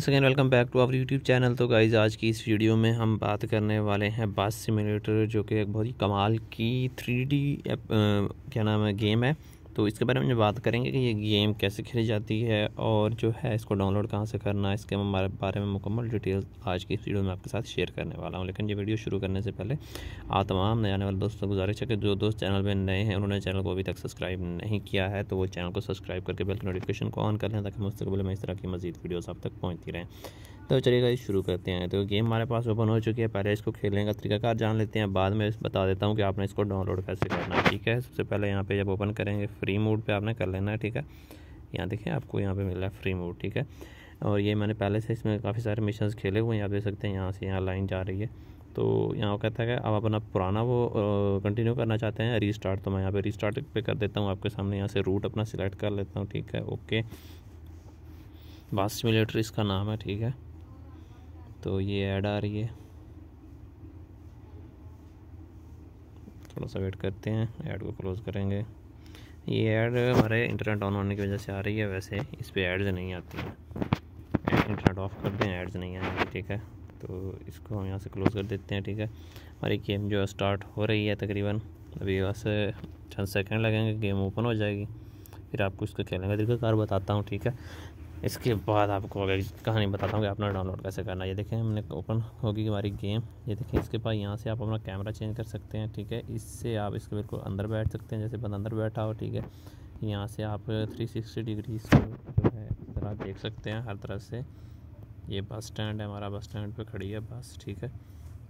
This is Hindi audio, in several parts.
Second welcome back to our YouTube channel तो गाइज़ आज की इस वीडियो में हम बात करने वाले हैं बस सिमुलेटर जो कि एक बहुत ही कमाल की थ्री डी क्या नाम है गेम है। तो इसके बारे में बात करेंगे कि ये गेम कैसे खेली जाती है और जो है इसको डाउनलोड कहाँ से करना है, इसके बारे में मुकम्मल डिटेल्स आज की इस वीडियो में आपके साथ शेयर करने वाला हूँ। लेकिन ये वीडियो शुरू करने से पहले आप तमाम नए आने वाले दोस्तों को गुजारिश है कि जो दोस्त चैनल में नए हैं, उन्होंने चैनल को अभी तक सब्सक्राइब नहीं किया है तो वो चैनल को सब्सक्राइब करके बेल नोटिफिकेशन को ऑन कर लें ताकि मुस्तकबिल में इस तरह की मजीद वीडियोज़ आप तक पहुँचती रहें। तो चलिएगा शुरू करते हैं। तो गेम हमारे पास ओपन हो चुकी है। पहले इसको खेलने का तरीकाकार जान लेते हैं। बाद में बता देता हूँ कि आपने इसको डाउनलोड कैसे करना है, ठीक है? सबसे पहले यहाँ पे जब ओपन करेंगे फ्री मोड पे आपने कर लेना है, ठीक है? यहाँ देखिए, आपको यहाँ पे मिल रहा है फ्री मोड ठीक है? और ये मैंने पहले से इसमें काफ़ी सारे मिशन खेले हुए हैं, आप देख सकते हैं, यहाँ से यहाँ लाइन जा रही है। तो यहाँ कहता है आप अपना पुराना वो कंटिन्यू करना चाहते हैं रीस्टार्ट तो मैं यहाँ पे रीस्टार्ट पे कर देता हूँ, आपके सामने यहाँ से रूट अपना सिलेक्ट कर लेता हूँ, ठीक है? ओके बास सिमुलेटर इसका नाम है, ठीक है? तो ये ऐड आ रही है। थोड़ा सा वेट करते हैं ऐड को क्लोज़ करेंगे। ये ऐड हमारे इंटरनेट ऑन होने की वजह से आ रही है, वैसे इस पर एड्स नहीं आती हैं। इंटरनेट ऑफ़ कर दें एड्स नहीं आएँगे, ठीक है? तो इसको हम यहाँ से क्लोज़ कर देते हैं, ठीक है? हमारी गेम जो है स्टार्ट हो रही है तकरीबन। अभी बस चंद सेकंड लगेंगे गेम ओपन हो जाएगी। फिर आपको इसको खेलने का तरीका बताता हूँ, ठीक है? इसके बाद आपको अगर कहानी बताता हूँ कि अपना डाउनलोड कैसे करना है। ये देखें, हमने ओपन होगी हमारी गेम ये देखें, इसके बाद यहाँ से आप अपना कैमरा चेंज कर सकते हैं, ठीक है? इससे आप इसके बिल्कुल अंदर बैठ सकते हैं, जैसे बंद अंदर बैठा हो, ठीक है? यहाँ से आप 360 डिग्री जो है, इधर देख सकते हैं, हर तरफ़ से। ये बस स्टैंड है, हमारा बस स्टैंड पर खड़ी है बस ठीक है?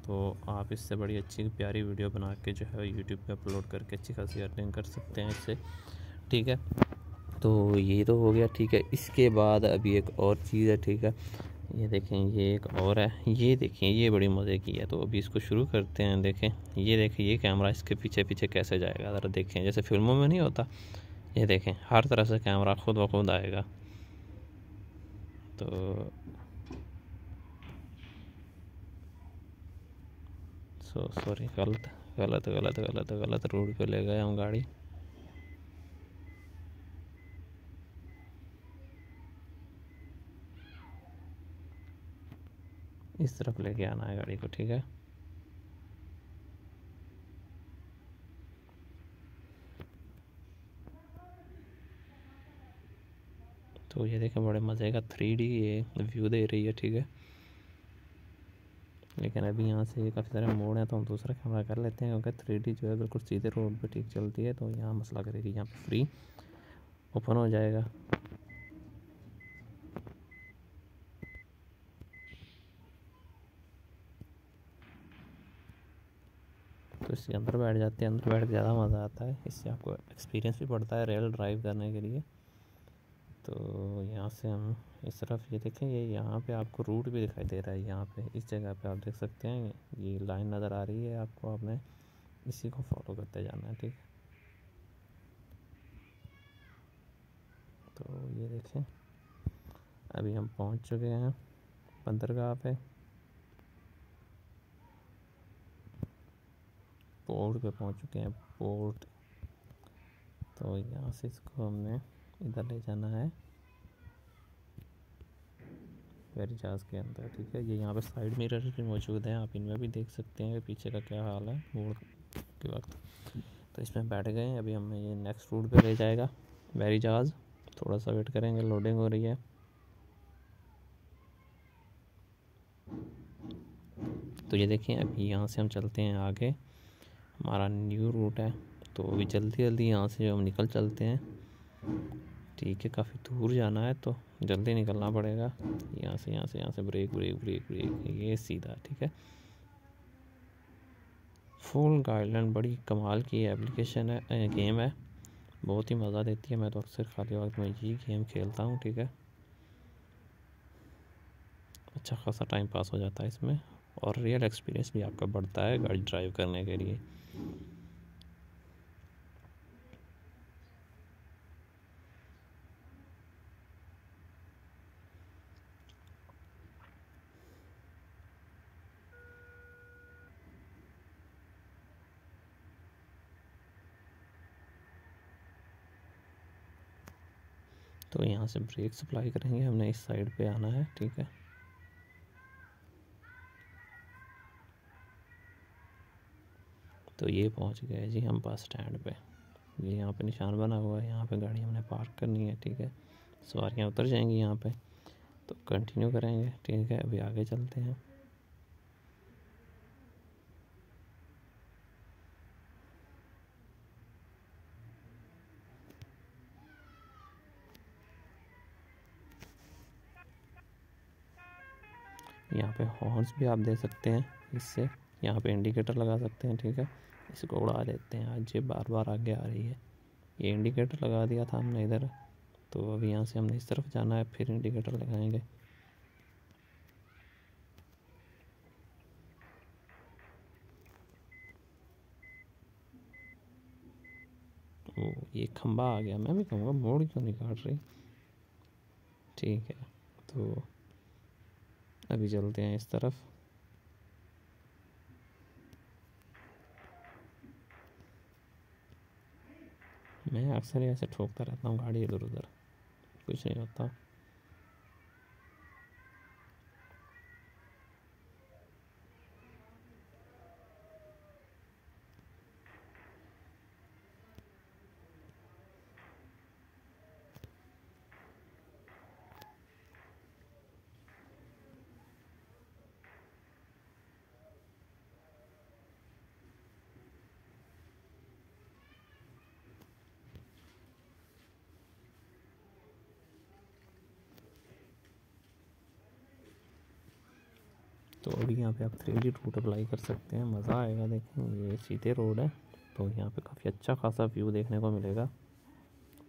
तो आप इससे बड़ी अच्छी प्यारी वीडियो बना के जो है यूट्यूब पर अपलोड करके अच्छी खासी अर्निंग कर सकते हैं इससे, ठीक है? तो ये तो हो गया, ठीक है। इसके बाद अभी एक और चीज़ है, ठीक है। ये देखें, ये एक और है। ये देखें, ये बड़ी मज़े की है। तो अभी इसको शुरू करते हैं, देखें। ये देखें, ये कैमरा इसके पीछे पीछे कैसे जाएगा? ज़रा देखें, जैसे फ़िल्मों में नहीं होता। ये देखें, हर तरह से कैमरा खुद ब खुद आएगा। तो सो, सॉरी, गलत गलत गलत गलत गलत रोड पे ले गए हम गाड़ी। इस तरफ़ लेके आना है गाड़ी को, ठीक है? तो ये देखें बड़े मज़े का थ्री डी ये व्यू दे रही है, ठीक है? लेकिन अभी यहाँ से काफ़ी सारे मोड़ हैं तो हम दूसरा कैमरा कर लेते हैं, क्योंकि थ्री डी जो है बिल्कुल सीधे रोड पे ठीक चलती है तो यहाँ मसला करेगी यहाँ पे फ्री ओपन हो जाएगा तो इसके अंदर बैठ जाते हैं, अंदर बैठ के ज़्यादा मज़ा आता है। इससे आपको एक्सपीरियंस भी बढ़ता है रेल ड्राइव करने के लिए। तो यहाँ से हम इस तरफ़ ये देखें, ये यहाँ पे आपको रूट भी दिखाई दे रहा है। यहाँ पे इस जगह पे आप देख सकते हैं, ये लाइन नज़र आ रही है आपको, आपने इसी को फॉलो करते जाना है, ठीक है? तो ये देखें, अभी हम पहुँच चुके हैं बंदरगाह पे। पोर्ट पे पहुँच चुके हैं पोर्ट तो यहाँ से इसको हमने इधर ले जाना है। वेरी जहाज़ के अंदर, ठीक है? ये यहाँ पे साइड मिरर भी मौजूद हैं, आप इनमें भी देख सकते हैं पीछे का क्या हाल है मोड़ के वक्त। तो इसमें बैठ गए अभी हमें ये नेक्स्ट रूट पे ले जाएगा। वेरी जहाज़ थोड़ा सा वेट करेंगे लोडिंग हो रही है। तो ये देखें अभी यहाँ से हम चलते हैं आगे। हमारा न्यू रूट है। तो अभी जल्दी जल्दी यहाँ से जो हम निकल चलते हैं ठीक है काफ़ी दूर जाना है तो जल्दी निकलना पड़ेगा। यहाँ से यहाँ से यहाँ से ब्रेक ब्रेक ब्रेक ब्रेक ये सीधा ठीक है। फुल गाइडलाइन बड़ी कमाल की एप्लीकेशन है गेम है। बहुत ही मज़ा देती है मैं तो अक्सर खाली वक्त में ये गेम खेलता हूँ ठीक है। अच्छा खासा टाइम पास हो जाता है इसमें और रियल एक्सपीरियंस भी आपका बढ़ता है गाड़ी ड्राइव करने के लिए। तो यहाँ से ब्रेक सप्लाई करेंगे हमने इस साइड पे आना है ठीक है? तो ये पहुँच गए जी हम बस स्टैंड पे। ये यहाँ पे निशान बना हुआ है, यहाँ पे गाड़ी हमने पार्क करनी है, ठीक है? सवारियाँ उतर जाएँगी यहाँ पे। तो कंटिन्यू करेंगे, ठीक है? अभी आगे चलते हैं। यहाँ पे हॉर्न्स भी आप दे सकते हैं, इससे यहाँ पे इंडिकेटर लगा सकते हैं, ठीक है? इसको उड़ा देते हैं। आज ये बार बार आगे आ रही है। ये इंडिकेटर लगा दिया था हमने इधर। तो अभी यहाँ से हमने इस तरफ़ जाना है, फिर इंडिकेटर लगाएँगे। ओ, ये खंबा आ गया। मैं भी कहूँगा, मोड़ क्यों नहीं काट रही? ठीक है तो अभी चलते हैं इस तरफ़। मैं अक्सर ऐसे ठोकता रहता हूँ गाड़ी इधर उधर कुछ नहीं होता। तो अभी यहाँ पे आप थ्री डी रूट अप्लाई कर सकते हैं। मज़ा आएगा देखें ये सीधे रोड है तो यहाँ पे काफ़ी अच्छा खासा व्यू देखने को मिलेगा।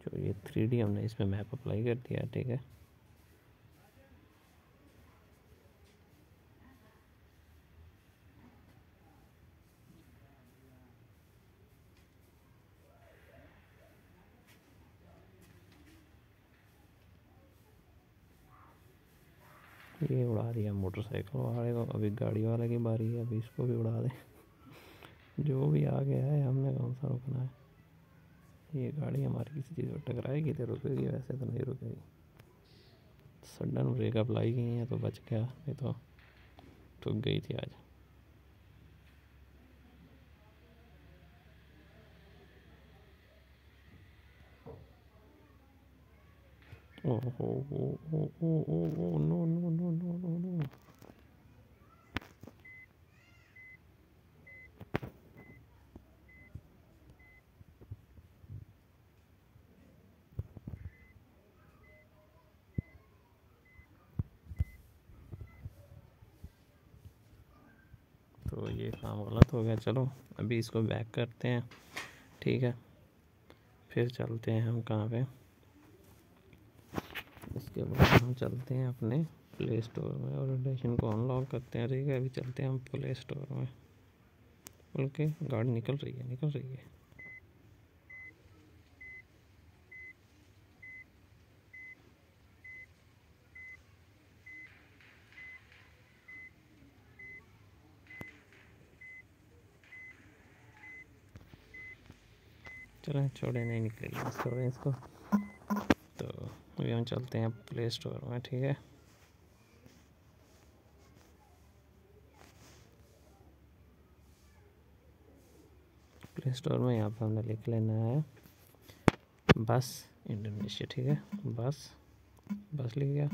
जो ये थ्री हमने इसमें मैप अप्लाई कर दिया ठीक है? ये उड़ा दिया मोटरसाइकिल वाले को। अभी गाड़ी वाले की बारी है, अभी इसको भी उड़ा दे। जो भी आ गया है, हमने कौन सा रुकना है? ये गाड़ी हमारी किसी चीज़ पर टकराएगी तो रुकेगी, वैसे तो नहीं रुकेगी। सडन ब्रेक अप्लाई गई है तो बच गया, नहीं तो ठुक गई थी आज। Oh, oh, oh, oh, oh, oh, oh, no, no, no, no, no, no. तो ये काम गलत हो गया चलो अभी इसको बैक करते हैं ठीक है फिर चलते हैं हम कहाँ पे इसके बाद हम चलते हैं अपने प्ले स्टोर में और एडिशन को अनलॉक करते हैं। ठीक है, अभी चलते हैं हम प्ले स्टोर में। ओके गाड़ी निकल रही है, निकल रही है। चलो, छोड़े, नहीं निकलेगी छोड़े इसको। अभी हम चलते हैं प्ले स्टोर में, ठीक है? प्ले स्टोर में यहाँ पर हमने लिख लेना है बस इंडोनेशिया ठीक है? बस बस लिख गया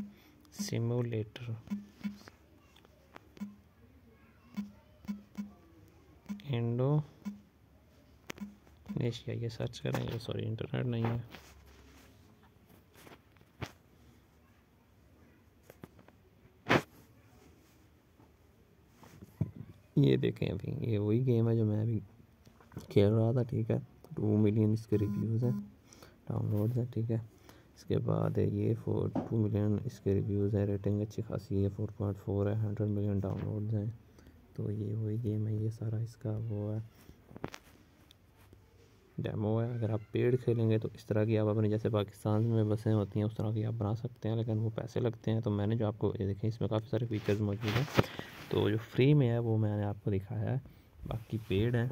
सिमुलेटर इंडो नेशिया ये सर्च करेंगे। सॉरी इंटरनेट नहीं है। ये देखें अभी, ये वही गेम है जो मैं अभी खेल रहा था, ठीक है? टू मिलियन इसके रिव्यूज़ हैं डाउनलोड हैं, ठीक है? इसके बाद ये फोर टू मिलियन इसके रिव्यूज़ हैं रेटिंग अच्छी खासी है फोर पॉइंट फोर है हंड्रेड मिलियन डाउनलोड्स हैं। तो ये वही गेम है, ये सारा इसका वो है। डेमो है, अगर आप पेड़ खेलेंगे तो इस तरह की आप अपने, जैसे पाकिस्तान में बसें होती हैं, उस तरह की आप बना सकते हैं, लेकिन वो पैसे लगते हैं। तो मैंने जो आपको देखें, इसमें काफ़ी सारे फीचर्स मौजूद हैं। तो जो फ्री में है वो मैंने आपको दिखाया है। बाकी पेड़ है।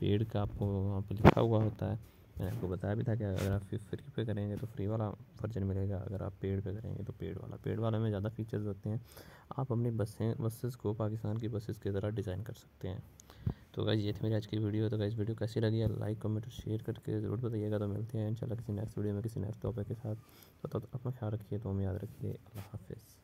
पेड़ का आपको वहाँ पर लिखा हुआ होता है। मैंने आपको बताया भी था कि अगर आप फ्री पे करेंगे तो फ्री वाला वर्जन मिलेगा। अगर आप पेड पे करेंगे तो पेड वाला। पेड वाले में ज़्यादा फीचर्स होते हैं। आप अपनी बसें बसेस को पाकिस्तान की बसेस की तरह डिज़ाइन कर सकते हैं। तो गाइज़ ये थी मेरी आज की वीडियो तो गाइज़ वीडियो कैसी लगी? है लाइक कमेंट और शेयर करके ज़रूर बताइएगा। तो मिलते हैं। इंशाल्लाह किसी नेक्स्ट वीडियो में किसी नेक्स्ट टॉपिक के साथ। तो, तो अपना ख्याल रखिए तो हमें याद रखिए। अल्लाह हाफिज़।